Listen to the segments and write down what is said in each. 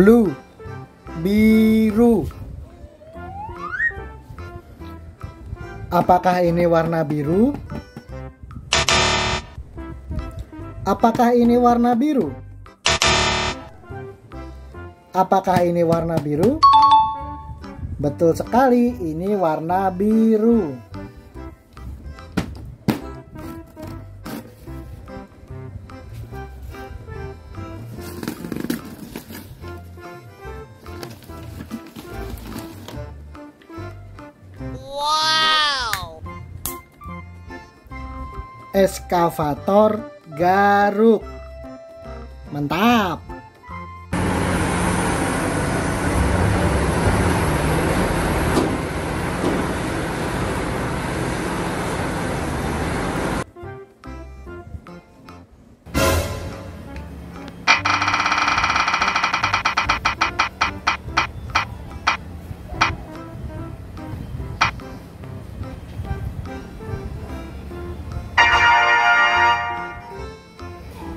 blue. Biru. Apakah ini warna biru? Apakah ini warna biru? Apakah ini warna biru? Betul sekali ini warna biru eskavator garuk. Mantap.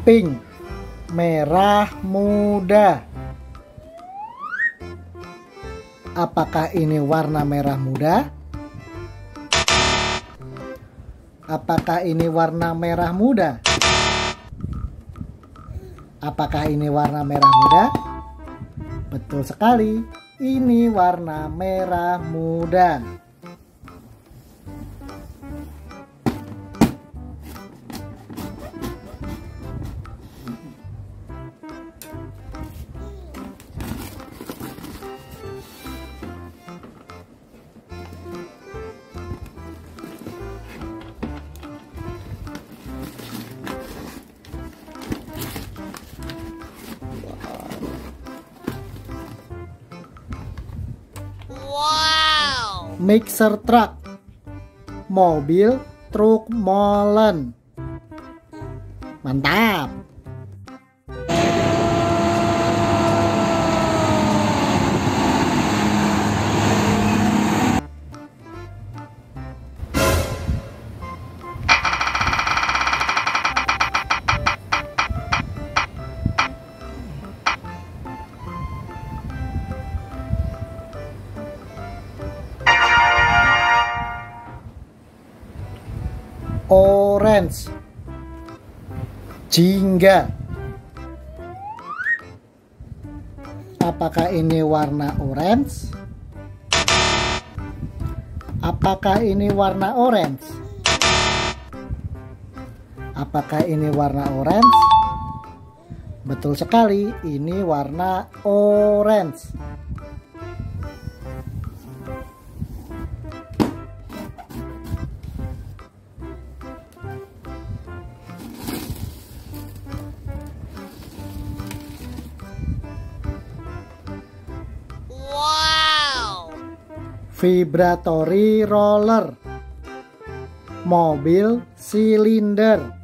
Pink, merah muda. Apakah ini warna merah muda? Apakah ini warna merah muda? Apakah ini warna merah muda? Betul sekali, ini warna merah muda. Wow! mixer truck, mobil truk molen. Mantap. Orange. Jingga. Apakah ini warna orange? Apakah ini warna orange? Apakah ini warna orange? Betul sekali, ini warna orange. Vibratory roller. Mobil silinder.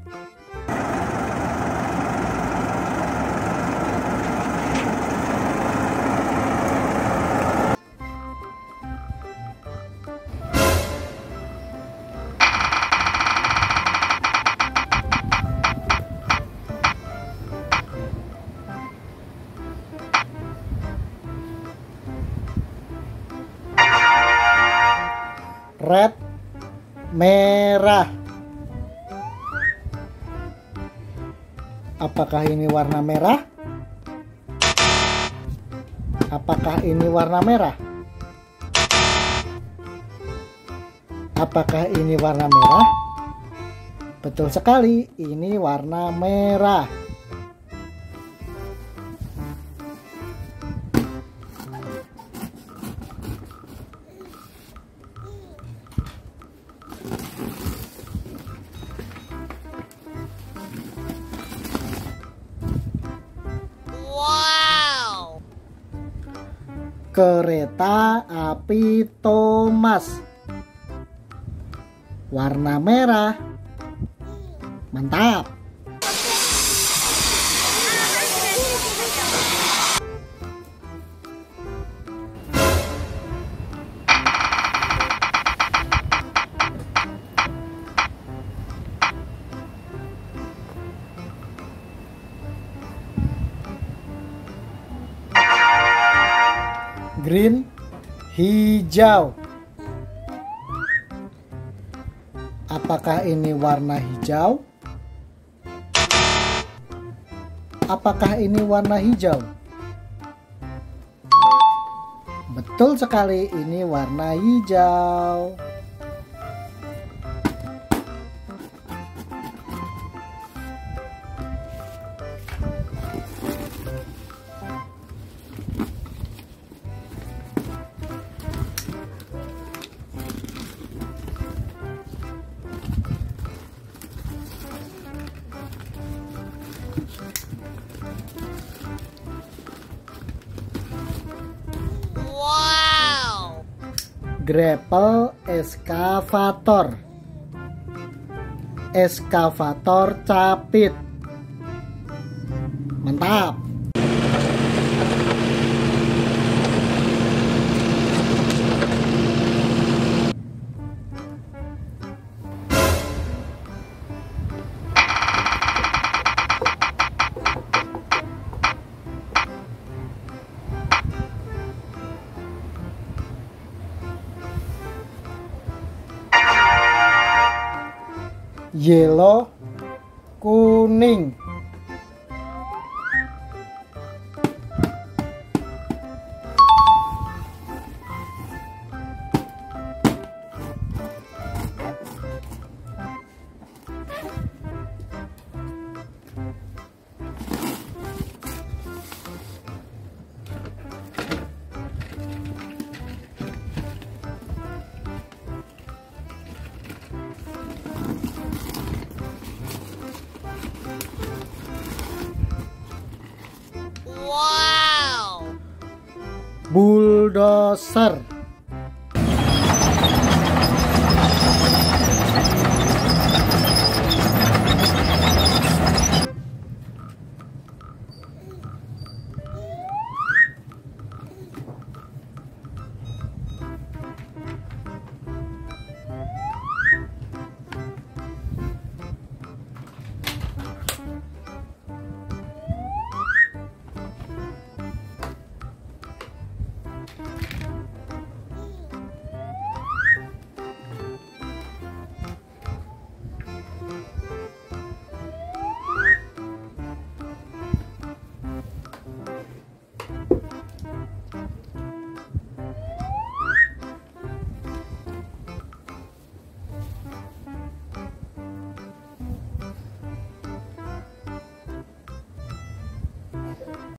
Merah. Apakah ini warna merah? Apakah ini warna merah? Apakah ini warna merah? Betul sekali, ini warna merah. Kereta api Thomas. Warna merah. Mantap. Green hijau. Apakah ini warna hijau? Apakah ini warna hijau? Betul sekali, ini warna hijau. Wow. Grapple eskavator. Eskavator capit. Mantap. Yellow Bulldozer.